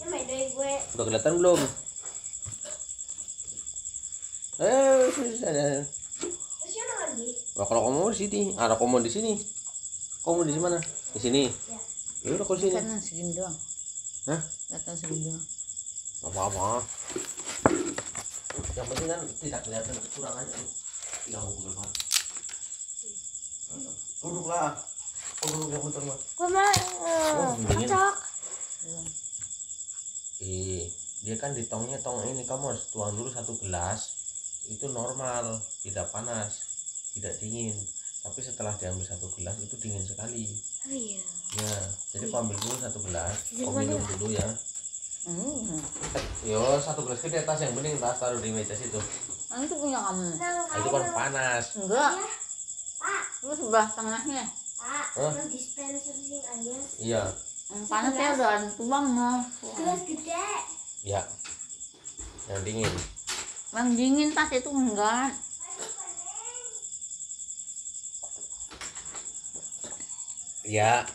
Udah kelihatan belum? Eh, lagi? Nah, kalau kamu mau di sini, ada kamu di sini. Kamu di mana? Di sini. Ya. Ya udah kau di sini. Kan segini doang. Hah? Kelihatan segini doang. Apa-apa. Yang penting kan tidak kelihatan kekurangannya. Tinggal google banget. Duduklah. Oh, duduk yang. Gue mah Oh, dingin. cocok. Eh, dia kan di tongnya tong ini kamu harus tuang dulu satu gelas. Itu normal, tidak panas, tidak dingin. Tapi setelah diambil satu gelas itu dingin sekali. Oh iya. Ya, jadi kau ambil dulu satu gelas, kau minum ya? dulu ya. Hmm. Yo, satu gelas ke di atas yang penting tas taruh di meja situ. Nah, itu punya kamu. Nah, itu kan panas. Enggak. Pak, Itu sebelah tengahnya. Pak, Hah? yang dispenser sing aja. Iya, Yang panasnya udah ada tuangnya. Gelas gede. ya. Yang dingin. Yang dingin tas itu enggak. Ya.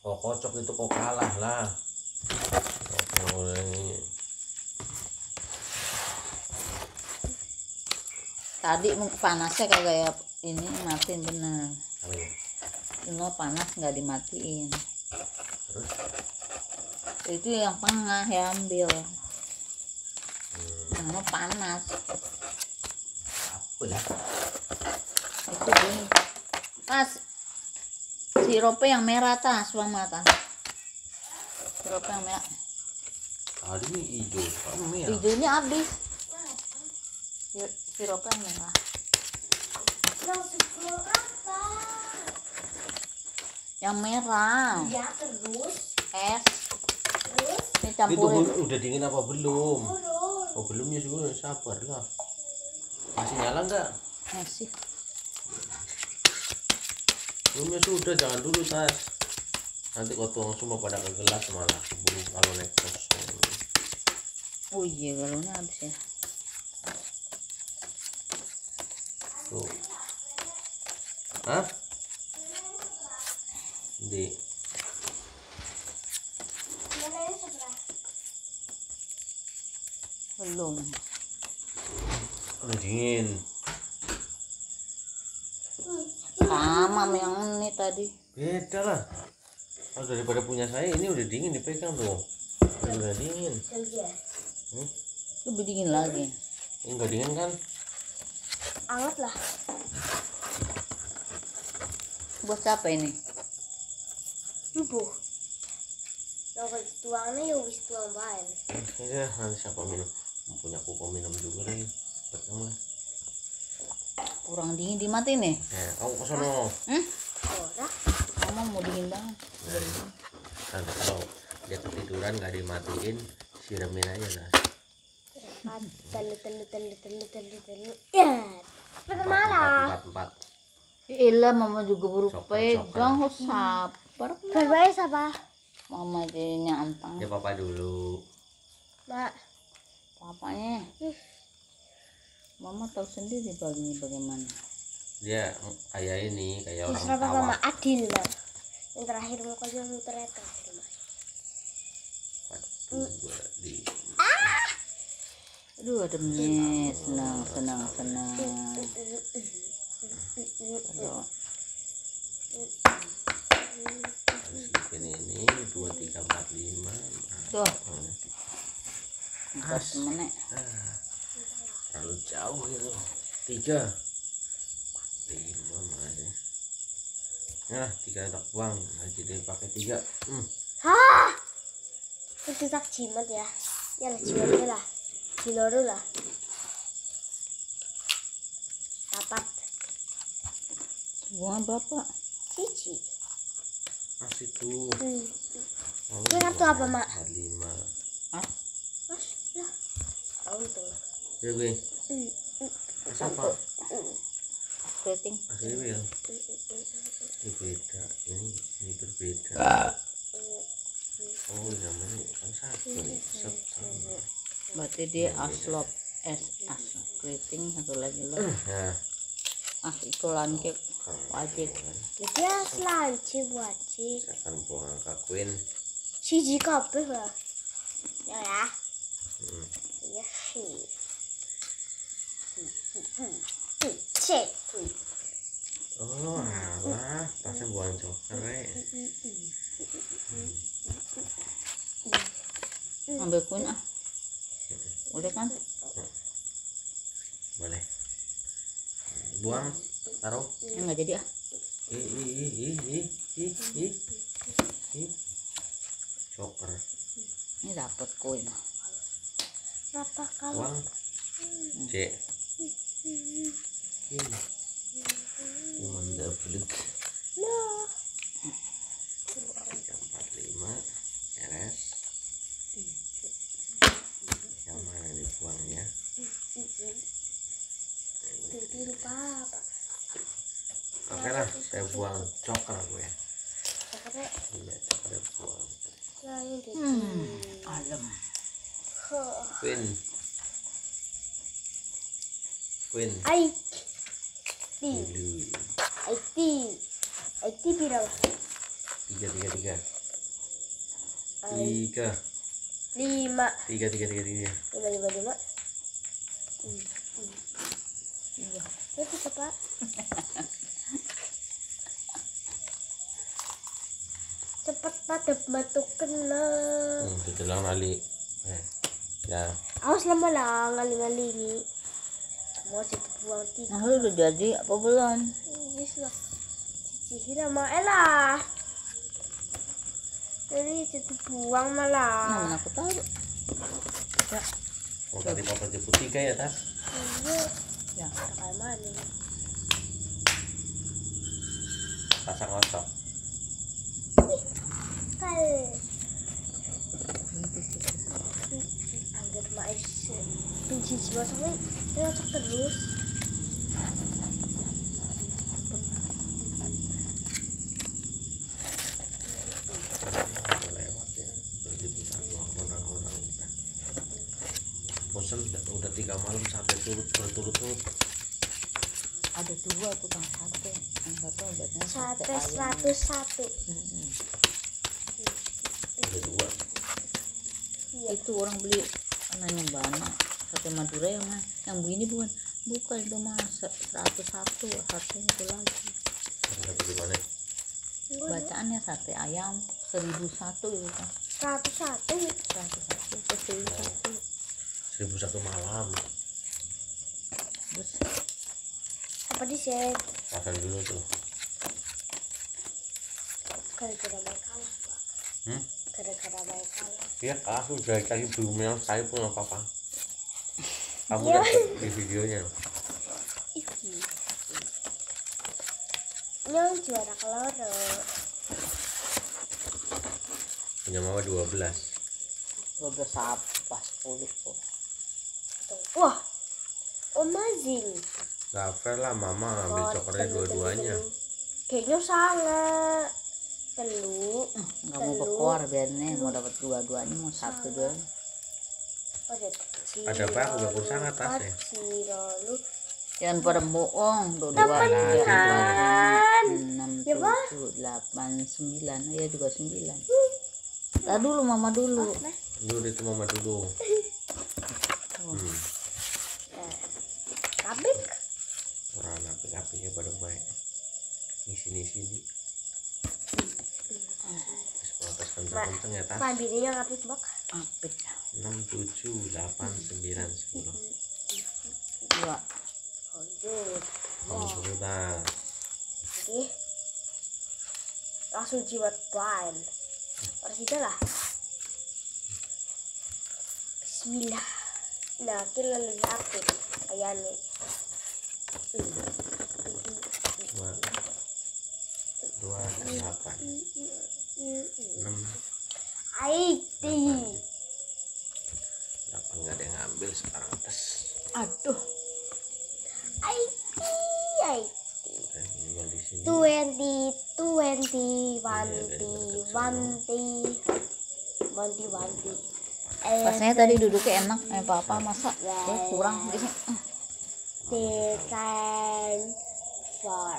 Kok kocok itu kok kalah lah. Tadi mau panasnya kagak ini matiin bener. Ini panas nggak dimatiin. Terus? Itu yang tengah ya ambil. Hmm, Yang panas. apa ya? Itu ding. Tas. Sirupnya yang merah tas, mama tas. Sirupnya yang merah. Tadi ini hijau, merah. Hijaunya habis. Sir- Sirupnya yang merah. Yang merah. Ya terus, Es. terus Ini Itu campurin. bu- udah dingin apa belum? Oh belum ya sudah sabar lah. Masih nyala nggak? Masih. Belum ya sudah jangan dulu tas. Nanti kau tuang semua pada ke gelas malah keburu kalau naik kosong. Oh iya galonnya habis ya. Tuh. Hah? Di. Mana yang sebelah? Belum. Udah dingin. Sama yang ini tadi. Beda lah. Kalau daripada punya saya ini udah dingin dipegang tuh. Udah dingin. Lagi ya? Hmm? Lebih dingin lagi. Ini nggak dingin kan? Anget lah. Buat siapa ini? Lubuh. Kalau tuangnya ya wis tuang bahan. Ya, nanti siapa minum? Punya aku kok minum juga kamu lah. Kurang dingin dimatiin nih. Ya, kamu ke sono. Hmm? Mama mau dingin banget. Nanti kalau dia ketiduran nggak dimatiin, siramin aja lah. Telu, telu, telu, telu, telu, telu. Ya. Malam. empat. Iya mama juga Sok- pegang kok sabar. Berbalik siapa? Mama jadinya antang. Ya papa dulu. Mak. Papanya. Mama tahu sendiri baginya bagaimana. Dia kayak ini, kayak orang Siapa tawa. Mama Adil mak. Yang terakhir mukanya muternya terakhir mak. Empat, dua, di. Aduh ademnya senang senang senang. Aduh. Bikin ini dua tiga empat lima. Tuh, Hmm. empat menit. Terlalu jauh gitu. Tiga. Lima masih. Nah, tiga tak buang. Nah, jadi pakai tiga. Hmm. Hah? Itu tak jimat ya. Ya lah jimatnya lah. Diloro lah. Dapat. Bunga bapak. Cici. Masih tuh. Hmm. Oh, Ini kartu apa, Mak? Lima. Ah, Mas, lah. Tahu tuh. Ya gue. Hmm. Siapa? keriting. Asli Wil. Ini beda. Ini ini berbeda. Oh, namanya kan satu. Sama. Berarti dia aslop es as keriting satu lagi lo. Nah, As itu langkit wajib. Dia selanci wajib. saya akan buang angka Queen. Siji kabeh lah. Ya ya. Hmm. Ya sih. Cek. oh alah tasnya buang joker rek. Ambil koin ah. Udah kan? Boleh. Buang taruh. Ya nggak jadi ah. Ih ih ih ih ih ih ih ih. Joker ini dapat koin Berapa kali? buang. Cek. Ini Woman double No. tiga empat lima RS yang mana dibuangnya Biru apa? oke lah saya buang joker gue Pakai iya joker buang hmm adem Queen Queen Ai. Ti. dulu Ai ti. Ai ti pirang? tiga tiga tiga tiga Lima. tiga tiga tiga tiga Lima lima lima. Itu? Cepat pada batu kena. hmm, dijelang kali eh, ya Awas lama lah ngaling-ngalingi. Mau situ buang tiga. nah udah jadi apa belum Wis lah. Cici sama Ella. Jadi situ buang nah malah. mana aku tahu ya mau tadi papa jemput tiga ya tas Iya. ya kayak mana? pasang kosong Anggap maaf benci jiwa tapi cocok terus. bosan udah tiga malam sate turut berturut-turut. Ada dua tukang sate yang satu obatnya sate seratus satu Iya. itu orang beli nanya bana sate madura yang mana yang begini bukan bukan itu mah se- seratus satu satunya itu lagi ada di mana bacaannya sate ayam seribu satu gitu kan Seratus satu. seratus satu seribu satu seribu satu malam terus Apa di sini? pasang dulu tuh Gara-gara main kalah. Pak. hmm? gara-gara baikan iya kak aku udah cari belum saya pun apa apa kamu iya. udah di videonya. Ini yang iya. juara keloro. Punya mama 12 12 apa? 10 kok wah amazing gak fair lah mama ambil oh, coklatnya dua-duanya. kayaknya salah. Telu. nggak mau berkuar biarnya mau dapat dua-duanya mau satu dua Ada Ada apa? Aku gak kurang atasnya. Lalu. Jangan pada bohong tuh dua enam Ya, tujuh delapan sembilan. Oh ya juga sembilan. Tar dulu mama dulu. Dulu itu mama dulu. Hmm. kabik. orang api-apinya pada baik di sini sini Terus kenceng-kenceng ya tas Pambilnya kabik bak. apik 6, 7, 8, 9, 10 dua. Kamu dulu tas Oke. Langsung jimat blind. Harus itu lah. Bismillah. Nah, kita apa? Kayak nih. dua dua delapan Aiti. delapan nggak ada yang ngambil sekarang tes aduh Aiti. Aiti. Di sini Twenty, twenty, wanti, dari wanti, wanti, wanti. pasnya tadi duduknya enak eh papa masa eh, kurang Ten, four,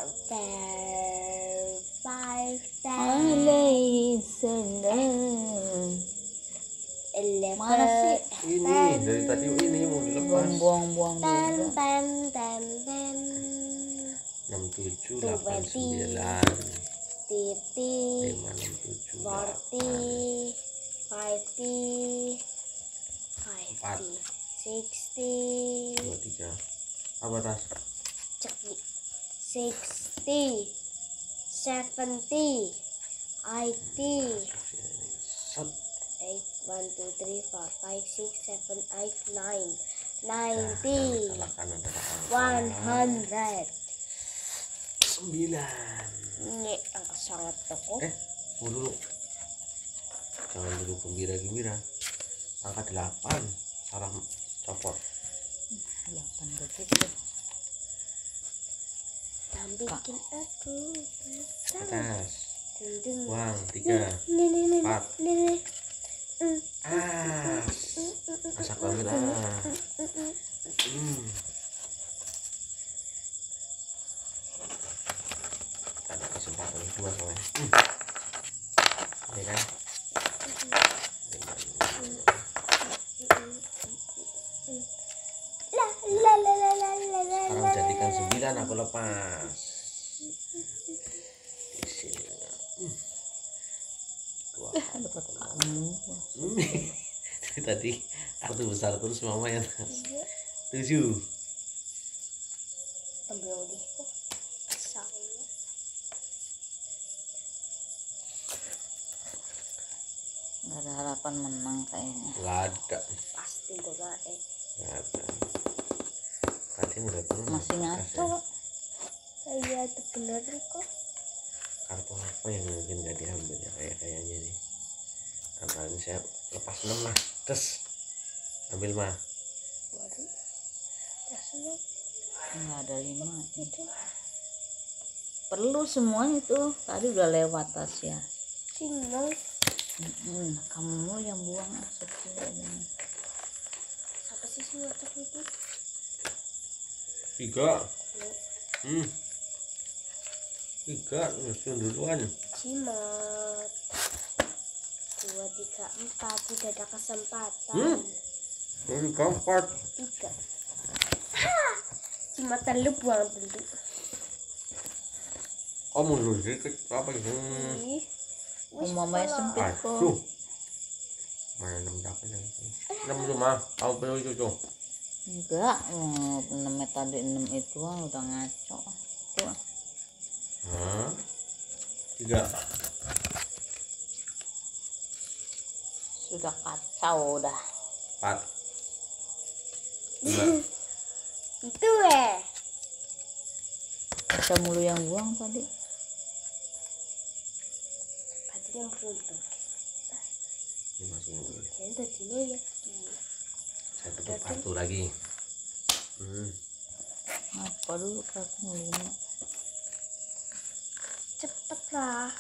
five, ten. Alaihi salam eleven. Mana sih? ini dari tadi ini mau dilepas buang-buang Ten, juga ten, ten, ten. enam tujuh delapan sembilan Fifty, lima enam tujuh forty, fifty, Empat. fifty, sixty, dua tiga apa tas cek nih. Sixty, seventy, eighty, eight, one, two, three, four, five, six, seven, eight, nine, ninety, one hundred. sembilan. Ini angka sangat toko. eh dulu jangan dulu gembira gembira angka delapan. Salah copot. Delapan begitu bikin aku atas. Uang tiga empat. as masak ambil ah. hmm. ada kesempatan kedua soalnya. Hmm. ya kan sembilan aku lepas. Di sini tadi kartu besar terus mama ya tas tujuh. Nggak ada harapan menang kayaknya. Nggak ada. Pasti gue gak eh. nggak ada masih ngaco Iya, itu bener kok. kartu apa yang mungkin gak diambil ya kayak kayaknya nih antara ini saya lepas enam lah terus ambil mah Baru. Nggak ada lima gitu. perlu semuanya tuh tadi udah lewat tas ya. Mm-mm, kamu yang buang sepuluh Siapa sih sih otak itu? Tiga hmm tiga langsung duluan Cimat. Dua, tiga, empat. Tidak ada kesempatan. Hmm. keempat Tiga. Hah! Cimat lu buang dulu. oh mundur dikit apa ini hmm. Mamanya salah. sempit kok mana enam dapat yang enam tuh mah aku pilih itu tuh enggak oh, enam tadi enam itu ah, udah ngaco tuh Hah? tiga sudah kacau udah empat Itu eh. kita mulu yang buang tadi Berarti yang beruntung. ini masukin dulu tadinya ya. Saya tutup lagi hmm. apa dulu kartunya lima Cepet lah.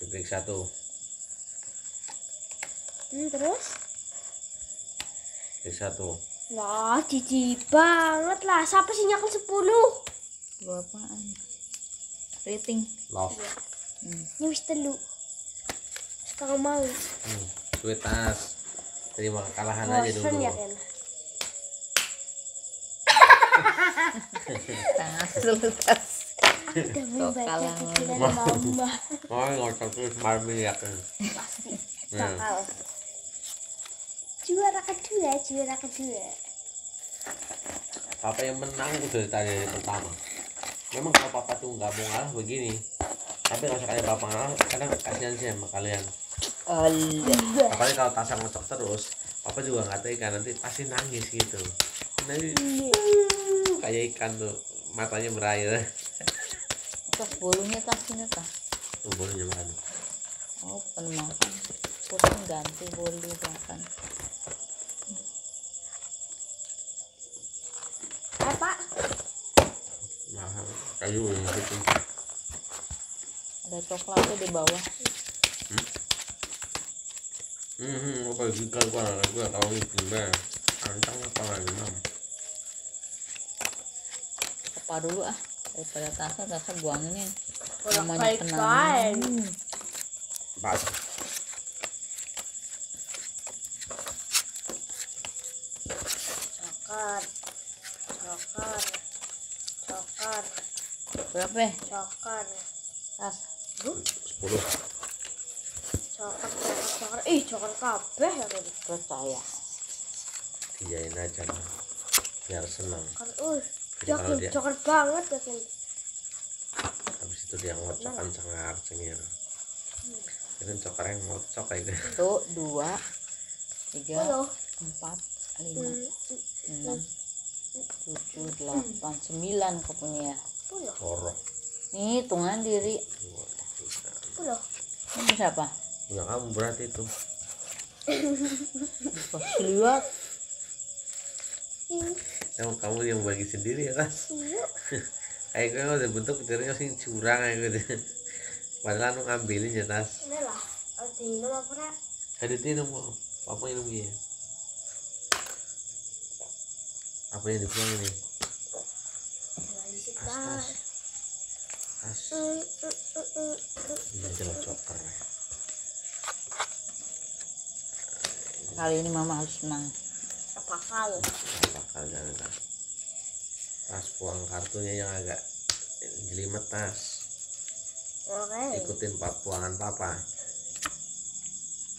diperiksa tuh Hmm, terus? periksa tuh Lah, jijik banget lah. Siapa sih 10? dua apaan rating love hmm. Ini wis telu. Sekarang mau. hmm. sweet tas terima kekalahan aja dulu. ya kan? tangan selutas kalah. mau. ngocok terus malam ini ya kan bakal. Juara kedua, juara kedua. papa yang menang udah dari tadi dari pertama. Memang kalau papa tuh nggak mau ngalah begini tapi kalau sekali papa ngalah kadang kasihan sih sama kalian apalagi kalau tasa ngocok terus papa juga nggak tega nanti pasti nangis gitu. Nanti "Uh," kayak ikan tuh matanya berair. Tas bolunya tas ini tas. Tuh bolunya makan oh penuh makan. Pusing ganti bolu makan. Eh, Pak. mahal. Kayu yang gitu. Ada coklatnya di bawah Hmm, apa sih kan gua gua tahu gimana. Kantang apa lagi mam? Apa dulu ah daripada tasa tasa buangnya. Namanya kenangan. Bas. Coklat, coklat, coklat. Berapa? Ya? Cokar. Tas. Sepuluh. Ih, Joker kabeh ya tadi. percaya diain aja biar senang Kan, uh, yakin dia- banget yakin. habis itu dia ngocokan cengar cengir itu coker yang ngocok kayak gitu satu dua tiga Halo. empat lima Hmm, enam tujuh delapan sembilan kau punya ya Puluh. nih hitungan diri Puluh. ini siapa punya kamu berarti itu. Lihat. Ih, yang kamu yang bagi sendiri ya kan iya. kayak gue udah bentuk dirinya sih curang kayak gitu padahal anu ngambilin ya tas Ini lah. Ada minum apa nak? ada tinum apa yang dia? Apa yang dibilang ini? Tas tas. Mm, mm, mm, ini adalah joker kali ini mama harus menang Apa kali? bakal jangan tas tas buang kartunya yang agak jelimet tas Oke. ikutin pak buangan papa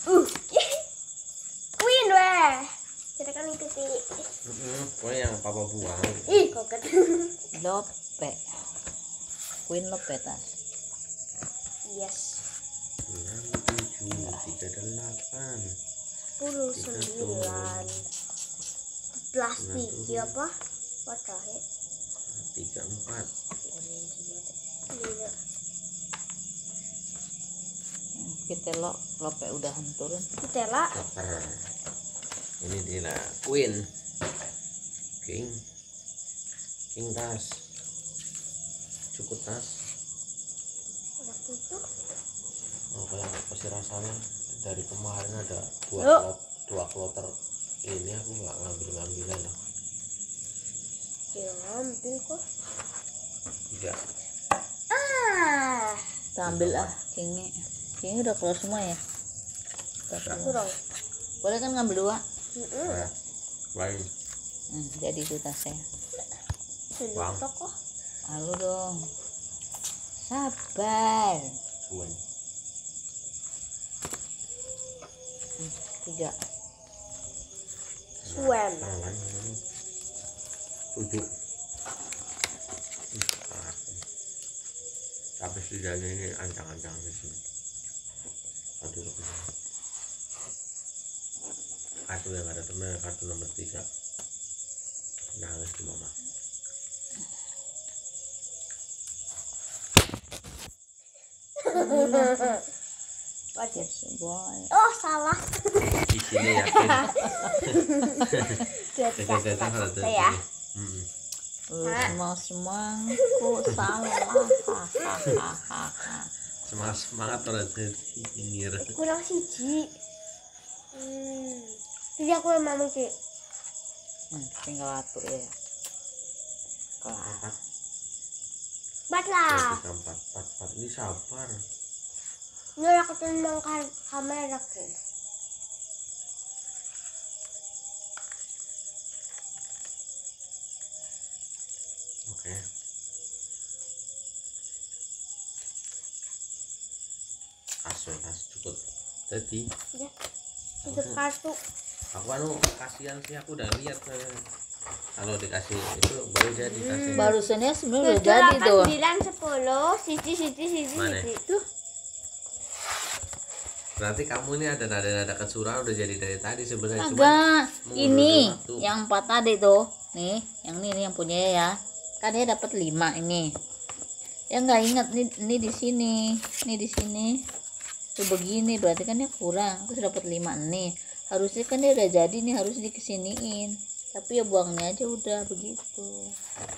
Uh. Queen weh. Kita kan ikuti. Mm-mm, pokoknya yang papa buang Ih, koket. lope queen lope tas yes. enam tujuh tiga delapan Sepuluh sembilan. Plastik ya apa? What the heck? tiga empat Iya. kita lo lope udah turun Kita lah. joker ini dia queen king king tas cukup tas Udah gitu. oh, kayak apa sih rasanya dari kemarin ada dua Yuk. klot dua kloter ini aku nggak ngambil ngambilan loh ngambil kok. tidak Ah. kita ambil ah kingnya kingnya udah keluar semua ya. Kurang. boleh kan ngambil dua Mm-mm. nah, lain hmm, jadi itu tasnya Bang. Halo dong sabar cuan tiga. Ini. tujuh. Tapi setidaknya ini ancang-ancang di sini. Aduh aku kartu yang ada temen kartu nomor tiga. Nangis di mama Wajib. boy Oh, salah. di sini ya. Hmm. lu semua semangku salah semangat semangat orang jadi nyengir Kurang siji. Hmm. Jadi aku yang mama ki. hmm, tinggal satu ya kelas empat lah. empat empat empat ini sabar Aku tenang ka- kamera ki. oke aso as cukup jadi Ya. Itu kartu. aku anu kasihan sih aku udah lihat eh, kalau dikasih itu baru jadi kasih barusannya sebenarnya udah jadi tuh sembilan, sepuluh. Siji, siji, siji, Mana? siji. tuh berarti kamu ini ada nada-nada kecurangan udah jadi dari tadi sebenarnya cuma agak ini yang empat tadi tuh. Nih yang ini nih yang punya ya kan dia dapat lima ini. Ya nggak ingat nih ini di sini ini di sini. Tuh begini berarti kan dia kurang. Terus dapat lima nih. Harusnya kan dia udah jadi nih harus dikesiniin. Tapi ya buangnya aja udah begitu.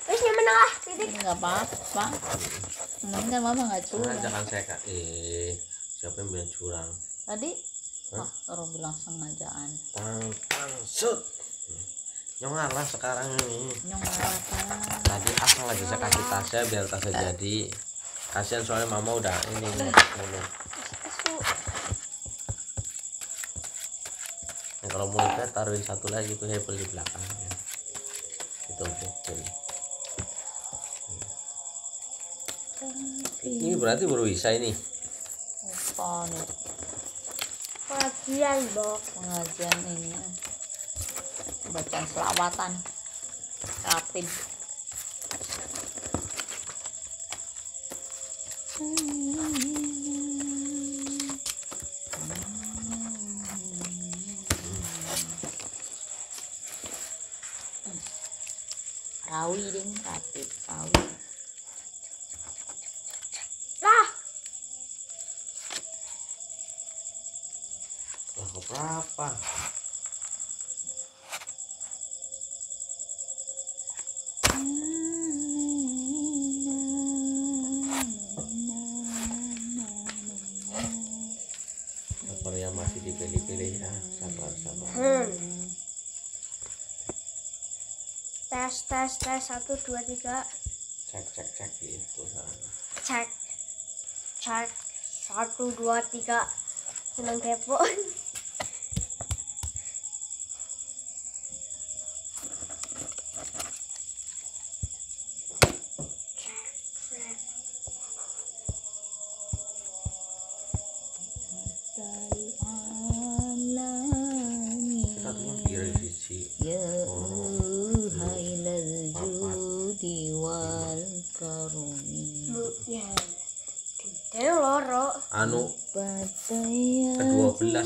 Terus yang menang lah. Titik. ini nggak apa-apa. Kan mama nggak curang. Kan saya kak. Eh siapa yang bilang curang tadi? Hah? oh, orang bilang sengajaan tang tang sut. Nyong ngalah sekarang ini. Nyong apa tadi asal aja saya kasih tasnya biar tasnya jadi. Kasihan soalnya mama udah ini ngomong. Nah, kalau mau taruhin satu lagi tuh hebel di belakangnya dong Captain. ini berarti baru bisa ini. Nih Pengajian, Bo. pengajian ini bacaan selawatan ratib rawi ding ratib rawi Lah, Lah, berapa sabar ya masih dipilih-pilih ya sabar sabar hmm. Tes, tes. Satu, dua, tiga. cek cek cek gitu Cek. Cek. Satu, dua, tiga. Senang kepo.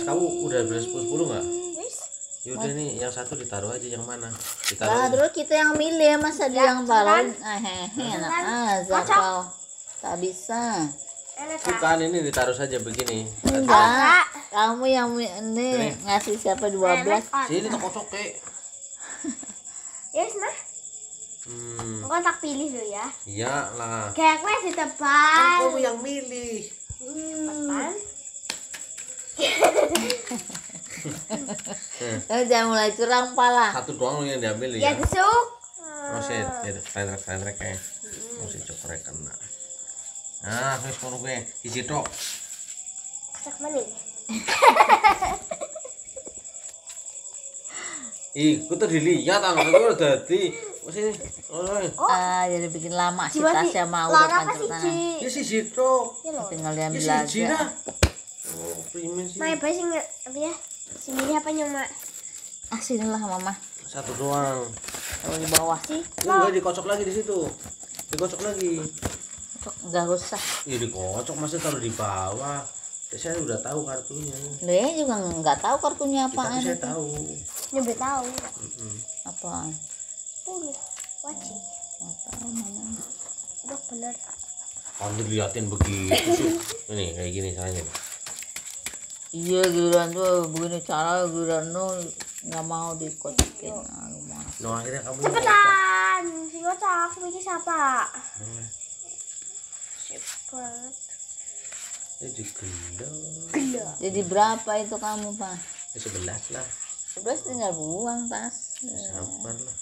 kamu udah beres 10 10 nggak? Wis. yaudah nih yang satu ditaruh aja yang mana? Lah ditaruh terus kita yang milih masa dia yang balon ah hehe enak aja kau tak bisa. Bukan ini ditaruh saja begini. Enggak. Kamu yang ini ngasih siapa? 12 sini tak kocok kek. Yes, nah. hmm. Engkau tak pilih dulu ya. iya lah. Kayak gue di kan depan. kamu yang milih. Depan. Kamu jangan mulai curang pala. Satu doang yang diambil Ya? Ya besok. masih keren keren kayak masih coprek kena. Nah wis kono gue isi tok Cek mana? ih ku tuh dilihat anak itu udah dadi wis ini oh. Ah jadi bikin lama si Tasya mau sih, tanah Ci? ya Ya loh. tinggal ya diambil aja apa sih nggak apa ya? Sini apa nyoma? ah sinilah mama satu doang kalau di bawah Sih. enggak dikocok lagi di situ dikocok lagi Cok, nggak usah ya dikocok masa taruh di bawah Ya, saya udah tahu kartunya dia juga nggak tahu kartunya Ya, tapi apaan saya tahu Nyebut tahu. Mm-mm. apaan Tuh, wajib. nggak tahu mama Udah bener. Kamu diliatin begitu sih ini kayak gini caranya nih. Iya giliran tuh begini cara giliran tuh nggak mau dikocokin. Aduh mah no akhirnya kamu kocok. Cepetan. Si ngocak, ini siapa? Cepet. ya juga Gila. jadi berapa itu kamu pak? Ya sebelas lah. Sebelas tinggal buang tas sabar lah.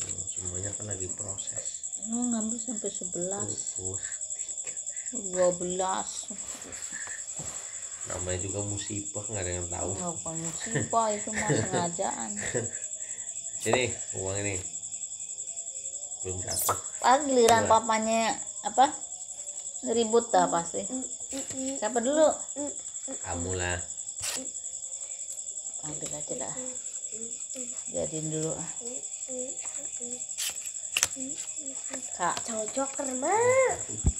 Hmm, semuanya kan lagi proses. Mau ngambil sampai sebelas. Dua belas namanya juga musibah nggak ada yang tahu. Bukan musibah? Itu mah sengajaan ini uang ini. Belum jatuh. Pas giliran Iya. papanya apa? Ribut dah pasti. Siapa dulu? Kamu lah. Ambil aja dah. Jadiin dulu. Ah kak Cocok mah.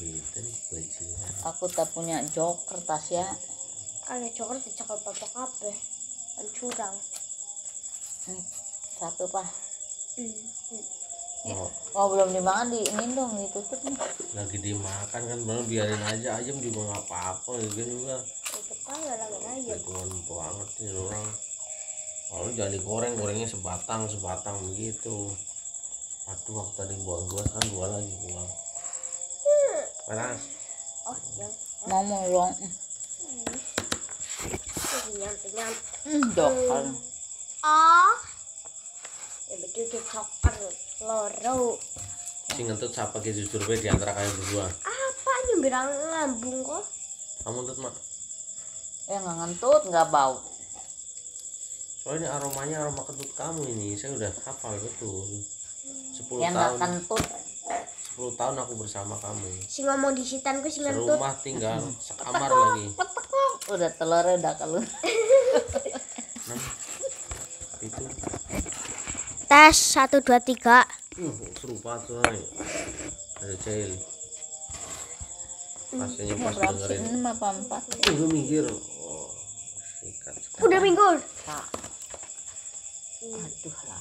beda nih bajingan aku tak punya joker tas ya Ada coklat dicakal papa kabeh. Kan curang. Hmm, satu pak Hmm. hmm. oh, oh belum dimakan di ini dong ditutup nih lagi dimakan kan bener biarin aja ayam juga nggak apa-apa juga juga Di depan nggak ada aja. Ketuan banget nih orang kalau jangan digoreng gorengnya sebatang sebatang begitu aduh waktu tadi buang dua kan dua lagi buang panas Oh, yang mau mau dong kenyang-kenyang. hmm, joker Oh. Ya betul dia coklat loro. si ngentut siapa ke jujur be di antara kalian berdua? Apa nyembirang ngambung kok? kamu ngentut mak? Ya nggak ngentut nggak bau. Soalnya aromanya aroma kentut kamu ini. Saya udah hafal betul. 10 yang nggak tahun. kentut 10 tahun aku bersama kamu. Si ngomong di sitanku si ngentut. serumah tinggal sekamar lagi. Udah telurnya udah kalau Enam. itu. Tes satu dua tiga. uh serupa tuh ada cel pastinya pas dengerin. Ini apa empat? Uh, minggir oh sikat. Udah minggu. aduh lah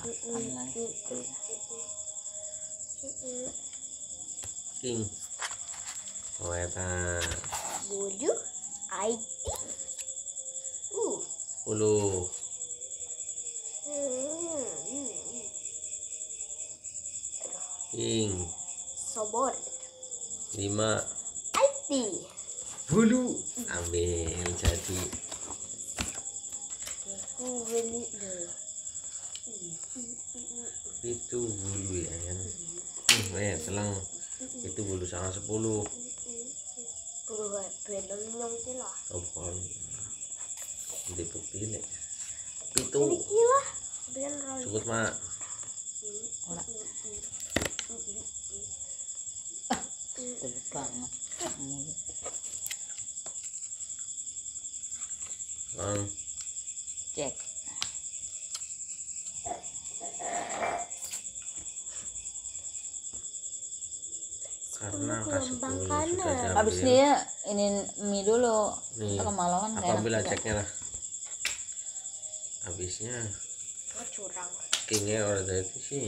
king oh eta Bodoh. IT. Uh. 10 Hmm. king Sobor. 5 IT. bulu ambil jadi Aku beli itu bulu ya kan hmm, eh telang itu bulu sangat 10 Bulu belum nyong lah. Topon di pilih itu. Gila. Biar roll. cukup mak. Tebel banget bang. Cek bulu kanan. habis dia. ini mie dulu. Nih, kita kemalaman aku ambil ceknya lah. Habisnya Oh curang. kingnya orang dari itu sih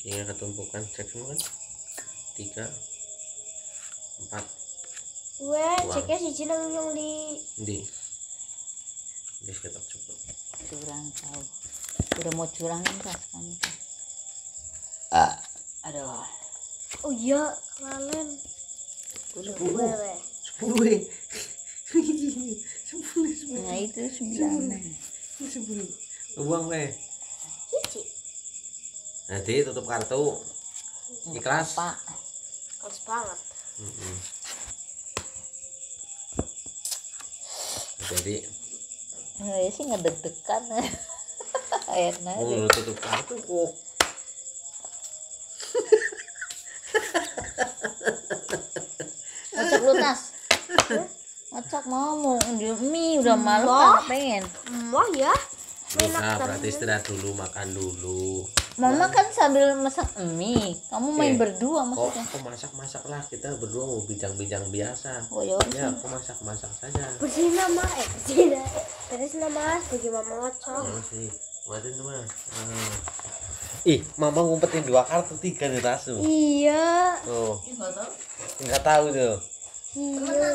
kingnya ketumpukan cek semua kan. Tiga empat. Gue ceknya si Cinang nyong di di. Di sekitar cukup. Curang tahu udah mau curangin kan kamu ah aduh Oh iya, kalian. sepuluh. Sepuluh. Sepuluh. Sepuluh nah itu sembilan sepuluh. Buang weh Cici. nanti tutup kartu. Ikhlas. Pak Kelas banget. Mm-mm. jadi. Ya sih nggak deg-degan akhirnya mau lu tutup kartu kok ngocok lu tas ngocok mau mie. Udah malu kan pengen. Wah ya. Nah, berarti istirahat dulu makan dulu. Mama kan sambil masak mie. Kamu main Eh, berdua kok maksudnya. aku masak masak lah kita berdua mau bincang-bincang biasa. Oh ya ya aku masak masak saja. Bersihin nama eh bersihin. Terus nama bagi mama ngocok. oh sih. Waduh mah Ah. ih mama ngumpetin dua kartu tiga di tasmu Iya. tuh. Nggak tahu tuh Iya.